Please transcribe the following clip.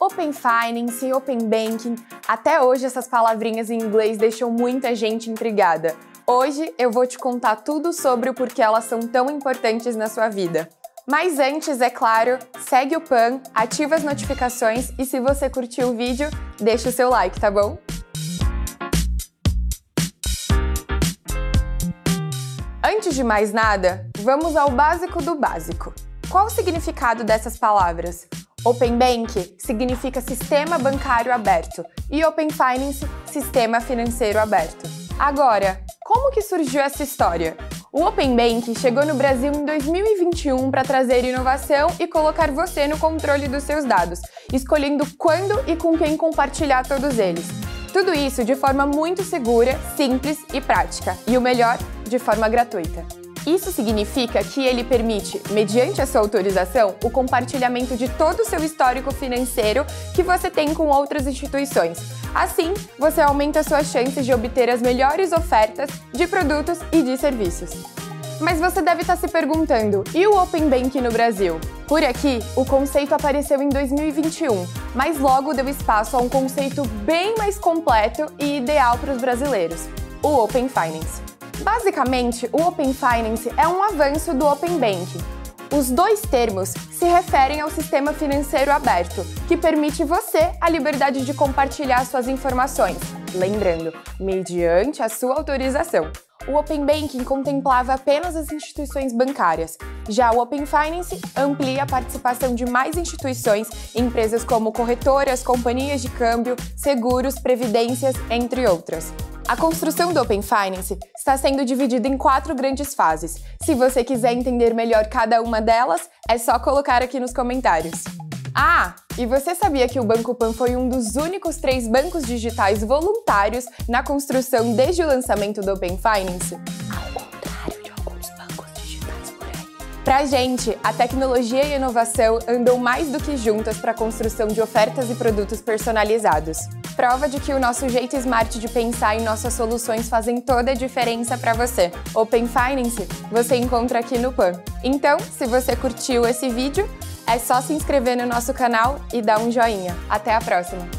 Open Finance, Open Banking, até hoje essas palavrinhas em inglês deixam muita gente intrigada. Hoje eu vou te contar tudo sobre o porquê elas são tão importantes na sua vida. Mas antes, é claro, segue o PAN, ativa as notificações e se você curtiu o vídeo, deixa o seu like, tá bom? Antes de mais nada, vamos ao básico do básico. Qual o significado dessas palavras? Open Bank significa sistema bancário aberto e Open Finance, sistema financeiro aberto. Agora, como que surgiu essa história? O Open Bank chegou no Brasil em 2021 para trazer inovação e colocar você no controle dos seus dados, escolhendo quando e com quem compartilhar todos eles. Tudo isso de forma muito segura, simples e prática, e o melhor, de forma gratuita. Isso significa que ele permite, mediante a sua autorização, o compartilhamento de todo o seu histórico financeiro que você tem com outras instituições. Assim, você aumenta suas chances de obter as melhores ofertas de produtos e de serviços. Mas você deve estar se perguntando: e o Open Bank no Brasil? Por aqui, o conceito apareceu em 2021, mas logo deu espaço a um conceito bem mais completo e ideal para os brasileiros: o Open Finance. Basicamente, o Open Finance é um avanço do Open Banking. Os dois termos se referem ao sistema financeiro aberto, que permite você a liberdade de compartilhar suas informações, lembrando, mediante a sua autorização. O Open Banking contemplava apenas as instituições bancárias. Já o Open Finance amplia a participação de mais instituições em empresas como corretoras, companhias de câmbio, seguros, previdências, entre outras. A construção do Open Finance está sendo dividida em quatro grandes fases. Se você quiser entender melhor cada uma delas, é só colocar aqui nos comentários. Ah, e você sabia que o Banco Pan foi um dos únicos três bancos digitais voluntários na construção desde o lançamento do Open Finance? Aí. Pra gente, a tecnologia e a inovação andam mais do que juntas para a construção de ofertas e produtos personalizados prova de que o nosso jeito smart de pensar em nossas soluções fazem toda a diferença para você. Open Finance você encontra aqui no PAN. Então, se você curtiu esse vídeo, é só se inscrever no nosso canal e dar um joinha. Até a próxima!